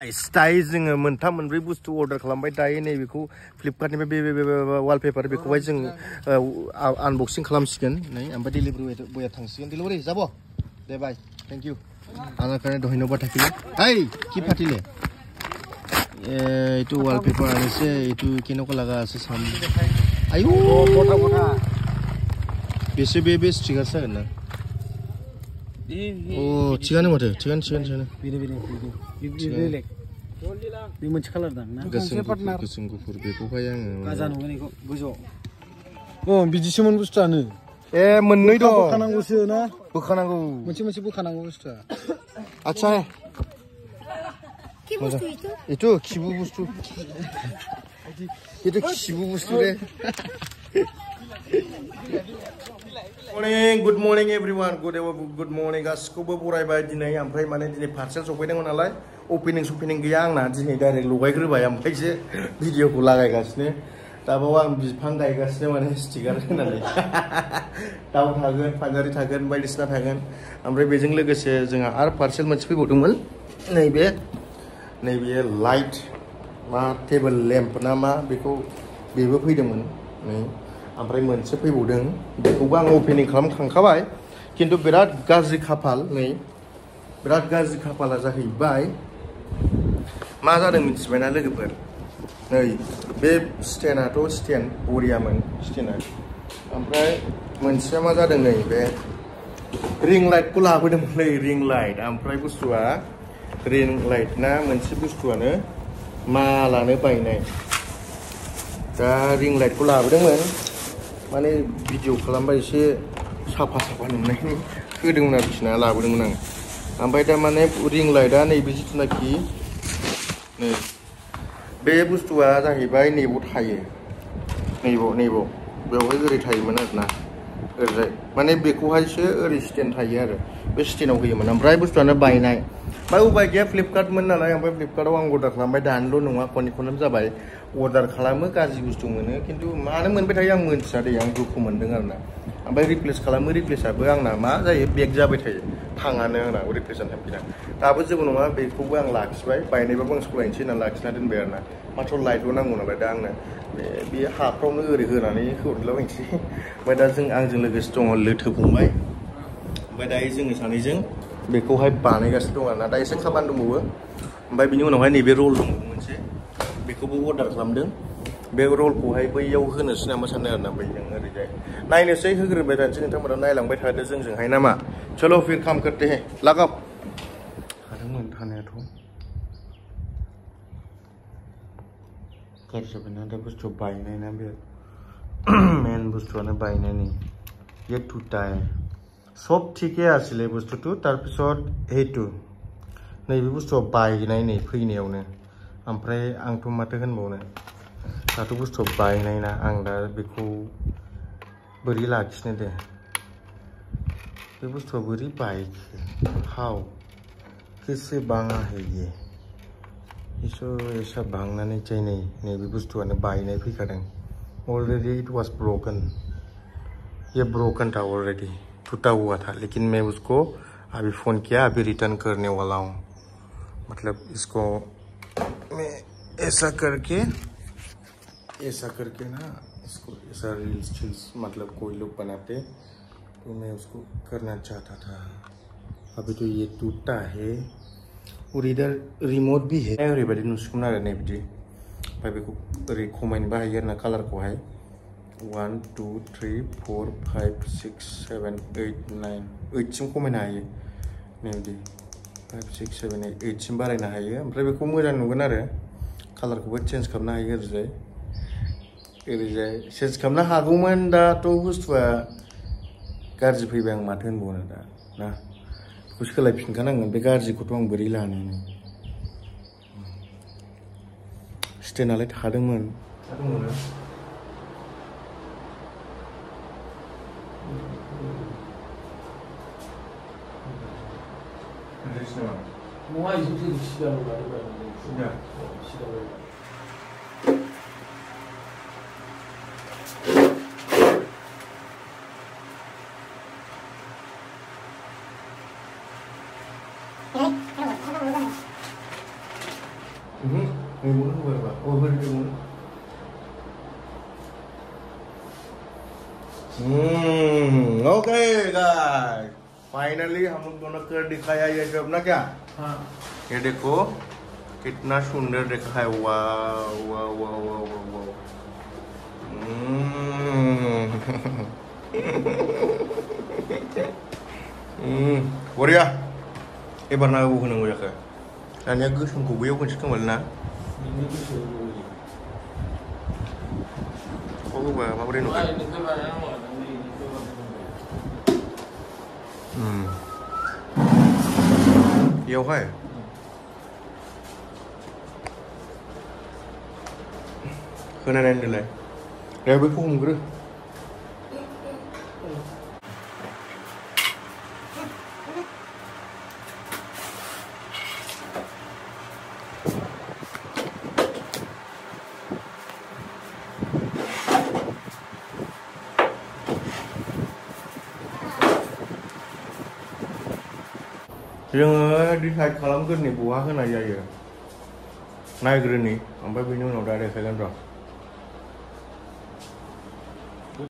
दायो जोङो मोनथाम मोनब्रै बुस्थु अर्डार खालामबाय दायो नैबेखौ फ्लिपकार्टनिफ्राय बे बे बे वालपेपार बेखौहाय जों आनबक्सिं खालामसिगोन नै ओमफ्राय डेलिभारि बया थांसिगोन डेलिभारि যাব দে বাই থেংক ইউ আনাৰ কাৰণে ধন্যবাদ থাকিলে হাই কি ফাটিলে এইটো ৱালপেপাৰ আনিছে এইটো কেনেকুৱা লগা আছে চাম আয়ো फटा फटा बेसे बे बे स्टिकार जागोन ना अ थिगानो माथो थिगानो थिगानो थिगानो बेनो बेनो बेनो बेलेग बे मोनसे खालार दां ना बिदिसोमोन बुस्थुआनो ए मोननै दं बोखानांगौसो ना बोखानांगौ मोनसे मोनसे बोखानांगौ बुस्थुआ आच्छा खिबु बुस्थु रे morning good morning everyone good good morning गासिखौबो बरायबाय दिनै ओमफ्राय माने दिनै पार्सेल सफैदोंमोन नालाय अपेनिं सपेनिं गैया आंना दिनै डाइरेक्ट लगायग्रोबाय ओमफ्रायसो भिडिअखौ लागायगासिनो दाबाव आं बिफां गायगासिनो माने स्टिकार होनानै दाउ थागोन फानजारि थागोन बायदिसिना थागोन ओमफ्राय बेजों लोगोसे जोंहा आरो पार्सेल मोनसे फैबावदोंमोन नैबे नैबे लाइट मा टेबोल लेम्प ना मा बेखौ बेबो फैदोंमोन नै ओमफ्राय मोनसे फैबावदों। बेखौबो आं अपेनिं खालामखांखाबाय, खिन्थु बिराद गाज्रि खाफाल नै। बिराद गाज्रि खाफाला जाहैबाय मा जादों मिथिबायना लोगोफोर? नै, बे स्टेनाथ' स्टेन, बरियामोन स्टेना। ओमफ्राय मोनसेया मा जादों नै, बे रिं लाइटखौ लाबोदोंमोनलै रिं लाइट। ओमफ्राय बुस्थुआ, रिं लाइट ना मोनसे बुस्थुआनो मालानो बायनाय। दा रिं लाइटखौ लाबोदोंमोन। माने भिडिअ खालामबा एसे साफा साफा नुनायनि होदोंमोन आरोखि ना लाबोदोंमोन आं ओमफ्राय दा माने रिं लाइटआ नैबे जिथुनाखि नै बे बुस्थुआ जाहैबाय नैबाव थायो नैबाव नैबाव बेवहाय ओरै थायोमोन आरोना ओरैजाय माने बेखौहायसो ओरै स्टेन्ड थायो आरो बे स्टेन्डआव होयोमोन ओमफ्राय बुस्थुआनो बायनाय ओमफ्राय उपाय गैया फ्लिपकार्टमोन नालाय ओमफ्राय फ्लिपकार्टआव आं अर्डार खालामबाय दानिल' नङा खननै खनथाम जाबाय अर्डार खालामो गाज्रि बुस्थु मोनो खिन्थु मानो मोनबाय थायो आं मोनथिया दे आं दुखु मोन्दों आरोना ओमफ्राय रिप्लेस खालामो रिप्लेसआबो आंना मा जायो बेक जाबाय थायो थाङानो आंना रिप्लेसआनो थांफिना दाबो जेबो नङा बेखौबो आं लाखिबाय बायनायबाबो आं सलायनोसै होननानै लाखिना दोनबाय आरोना माथ्र लाइटल' नांगौ नालाय दा आंनो बे बे हाफ्रावनो ओरै होनानै होहरलाबायनोसै ओमफ्राय दा जों आंजों लोगोसे दङ लोथो फंबाय ओमफ्राय दायो जोङो सानैजों बेखौहाय बानायगासिनो दं आरोना दा एसे खामानि दंबावो ओमफ्राय बिनि उनावहाय नैबे रल दं मोनसे बेखौबो अर्डार खालामदों बे रलखौहाय बैयाव होनोसै नामा सानो आरोना बैजों ओरैजाय नायनोसै होग्रोबाय थानोसै नोंथांमोना नायलांबाय थादो जोंजोंहाय नामा चल' फिर खाम करते हैं लागाव हादोंमोन थानायाथ' गारजोबबायना दा बुस्थु बायनाय ना बे मेन बुस्थुआनो बायनायनि ये टु टाइम सब ঠিকে আছিলে বস্তুটো তাৰপিছত সেইটো नैबे बुस्थुआ बायनाय नै फैनायावनो ओमफ्राय आंथ' माथो होनबावनो दाथ' बुस्थुआ बायनाय ना आं दा बेखौ बोरै लाखिनो दे बे बुस्थुआ बोरै बायखो हाव कैसे बाङा है ये इसोर एसा बांनानै जाय नै नैबे बुस्थुआनो बायनाय फैखादों ऑलरेडी इट वॉज ब्रोकन ये ब्रोकन था ऑलरेडी टूटा हुआ था, लेकिन मैं उसको अभी फ़ोन किया, अभी रिटर्न करने वाला हूँ। मतलब इसको मैं ऐसा करके ऐसा करके ना, इसको ऐसा रील्स शील्स मतलब कोई लोग बनाते तो मैं उसको करना चाहता था। अभी तो ये टूटा है, और इधर रिमोट भी है। ओरैबायदि नुसिगौमोन आरो नै बिदि ओमफ्राय बेखौ ओरै खमायनोबो हायो आरो ना कालारखौहाय one two three four five six seven eight nine ओइटसिम खमायनो हायो। नै बिदि। फाइभ सिक्स सेभेन ओइट ओइटसिम बारायनो हायो। ओमफ्राय बेखौ मोजां नुगोन आरो। कालारखौबो चेन्ज खालामनो हायो ओरैजाय। ओरैजाय चेन्ज खालामनो हागौमोन दाथ' बुस्थुआ गाज्रि फैबाय आं माथो होनबावनो दा। ना? बेखौ सोलायफिनखानांगोन। बे गाज्रिखौथ' आं बोरै लानो? स्टेनालाय थादोंमोन। 공화의 소세지 시장을. 많이 봤는데 시장을 음, 오케이, 나. फाइनली हम दोनों को दिखाया ये जो अपना क्या? हाँ। ये देखो कितना सुंदर देखा है वाह वाह वाह वाह वाह वाह हम्म।, हम्म। बढ़िया ये बना वो होने मुझे क्या यानी अगर तुमको कुछ तो เดียวค่อคือนั่นนั่เลยเร็วไปพุ่งกรึ yang di side kalam kan nih buah kan aja ya. Naik nih sampai bingung udah ada second kan round